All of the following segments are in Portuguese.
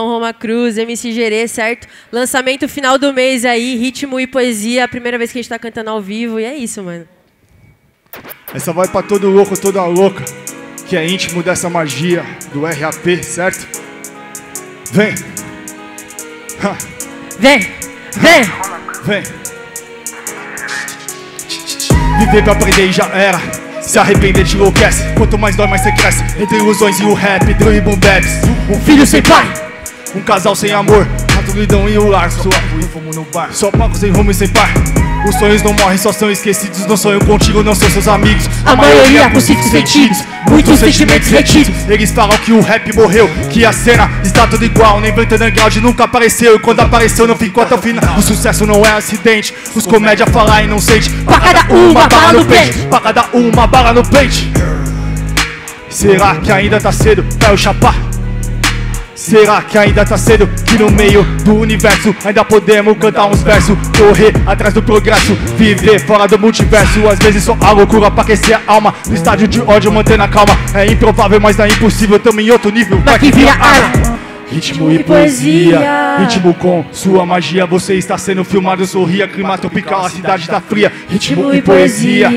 Roma Cruz, MC Gerê, certo? Lançamento final do mês aí, ritmo e poesia. A primeira vez que a gente tá cantando ao vivo. E é isso, mano. Essa vai pra todo louco, toda louca, que é íntimo dessa magia do RAP, certo? Vem! Ha, Vem! Vem! vem! Viver pra aprender e já era. Se arrepender te enlouquece. Quanto mais dói, mais você cresce. Entre ilusões e o rap, drill e boom bags. Um filho sem pai, um casal sem amor. A solidão e o lar, sua e fumo no bar. Só palco sem rumo e sem par. Os sonhos não morrem, só são esquecidos. Não sonho contigo, não são seus amigos. A maioria com cinco sentidos, muitos sentimentos retidos. Eles falam que o rap morreu, que a cena está tudo igual. Nem Venta Underground nunca apareceu. E quando apareceu, não ficou até o final. O sucesso não é acidente. Os comédia falar inocente. Pra cada uma bala no peito. Pra cada uma bala no peito. Será que ainda tá cedo pra eu chapar? Será que ainda tá cedo que no meio do universo ainda podemos cantar uns versos? Correr atrás do progresso, viver fora do multiverso. Às vezes só a loucura pra aquecer a alma. No estádio de ódio, mantendo a calma. É improvável, mas não é impossível. Tamo em outro nível, vai que vira arma. Ritmo e poesia, ritmo com sua magia. Você está sendo filmado, sorria. Clima tropical, a cidade tá fria. Ritmo e poesia,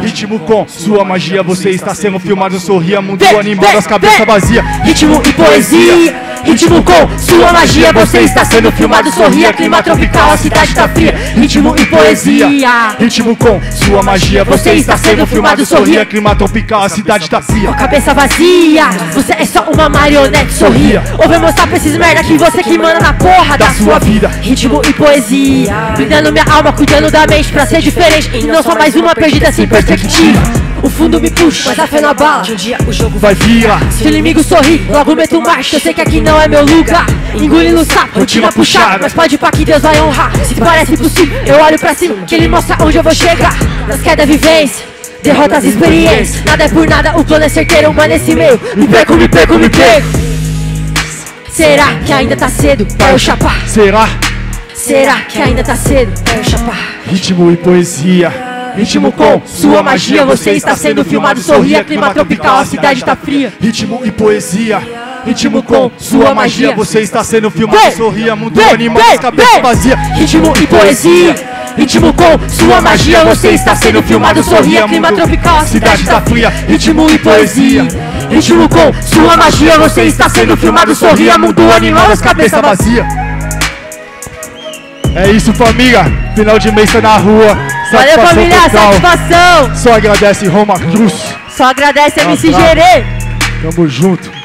ritmo com sua magia. Você está sendo filmado, sorria. Mundo animal das cabeças vazias. Ritmo e poesia, ritmo com sua magia. Você está sendo filmado, sorria. Clima tropical, a cidade tá fria. Ritmo e poesia. Ritmo com sua magia. Você está sendo filmado, sorria. Clima tropical, a cidade tá fria. Cabeça vazia, você é só uma marionete, sorria. Ou vai mostrar pra esses merda que você que manda na porra da sua vida. Ritmo e poesia, brindando minha alma, cuidando da mente pra ser diferente. E não só mais uma perdida sem perspectiva. O fundo me puxa, mas a fé na bala. De um dia o jogo Vai virar. Se o inimigo sorri, logo meto marcha. Eu sei que aqui não é meu lugar. Engole no sapo, rotina puxada. Mas pode pá que Deus vai honrar. Se parece possível, eu olho pra cima, que ele mostra onde eu vou chegar. Nas quedas, vivência. Derrotas, experiências. Nada é por nada, o plano é certeiro, mas nesse meio. Me perco, me perco, me perco. Será que ainda tá cedo pra eu chapar? Será? Será que ainda tá cedo pra eu chapar? Ritmo e poesia. Ritmo com sua magia, você está sendo filmado, sorria, clima tropical, a cidade tá fria. Ritmo e poesia, ritmo com sua magia, você está sendo filmado, sorria, mundo animal, cabeça vazia. Ritmo e poesia, ritmo com sua magia, você está sendo filmado, sorria, clima tropical, a cidade tá fria. Ritmo e poesia, Ritmo com sua magia, você está sendo filmado, sorria, mundo animal, as cabeça vazia. É isso, família. Final de mês tá na rua. Valeu, família, total. satisfação. Só agradece Roma Cruz. Só agradece MC. Gerê. Tamo junto.